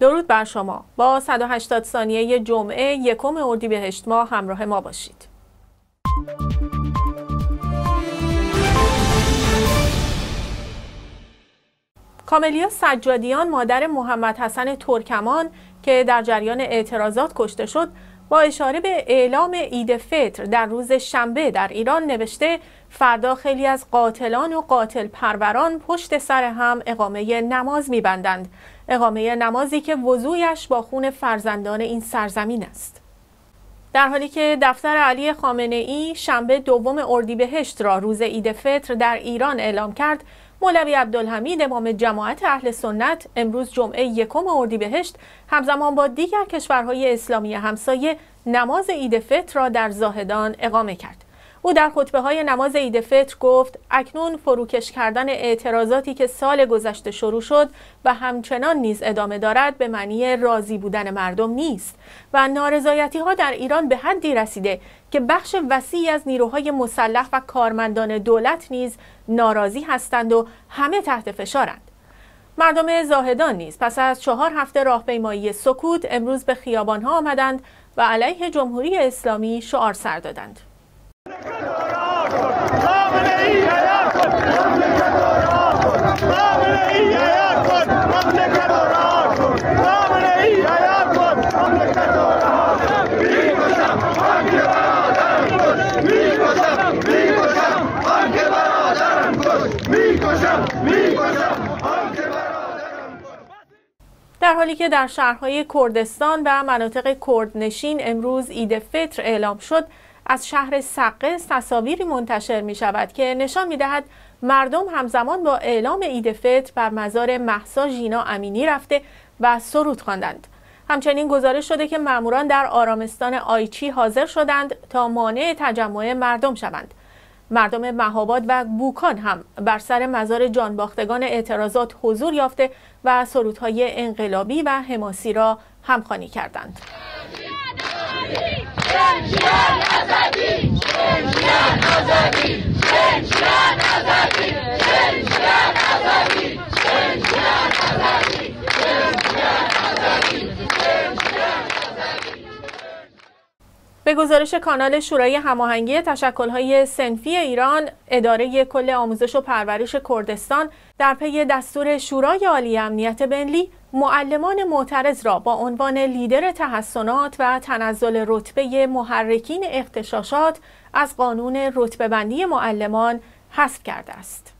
درود بر شما. با 180 ثانیه جمعه یکم اردیبهشت ماه همراه ما باشید. کاملیا سجادیان مادر محمد حسن ترکمان که در جریان اعتراضات کشته شد با اشاره به اعلام عید فطر در روز شنبه در ایران نوشته فردا خیلی از قاتلان و قاتل پروران پشت سر هم اقامه نماز میبندند. اقامه نمازی که وضوعش با خون فرزندان این سرزمین است در حالی که دفتر علی خامنه ای شنبه دوم اردیبهشت را روز عید فطر در ایران اعلام کرد مولوی عبدالحمید امام جماعت اهل سنت امروز جمعه یکم اردیبهشت همزمان با دیگر کشورهای اسلامی همسایه نماز عید فطر را در زاهدان اقامه کرد. او در خطبه های نماز عید فطر گفت اکنون فروکش کردن اعتراضاتی که سال گذشته شروع شد و همچنان نیز ادامه دارد به معنی راضی بودن مردم نیست و نارضایتی ها در ایران به حدی رسیده که بخش وسیعی از نیروهای مسلح و کارمندان دولت نیز ناراضی هستند و همه تحت فشارند. مردم زاهدان نیز پس از چهار هفته راهپیمایی سکوت امروز به خیابان ها آمدند و علیه جمهوری اسلامی شعار سر دادند. در حالی که در شهرهای کردستان و مناطق کردنشین امروز عید فطر اعلام شد از شهر سقه تصاویری منتشر می شود که نشان می دهد مردم همزمان با اعلام عید فطر بر مزار محسا ژینا امینی رفته و سرود خواندند. همچنین گزارش شده که ماموران در آرامستان آیچی حاضر شدند تا مانع تجمع مردم شوند. مردم مهاباد و بوکان هم بر سر مزار جانباختگان اعتراضات حضور یافته و سرودهای انقلابی و حماسی را همخوانی کردند. به گزارش کانال شورای هماهنگی تشکل‌های سنفی ایران، اداره کل آموزش و پرورش کردستان در پی دستور شورای عالی امنیت ملی معلمان معترض را با عنوان لیدر تحسنات و تنزل رتبه محرکین اختشاشات از قانون رتبه بندی معلمان حذف کرده است.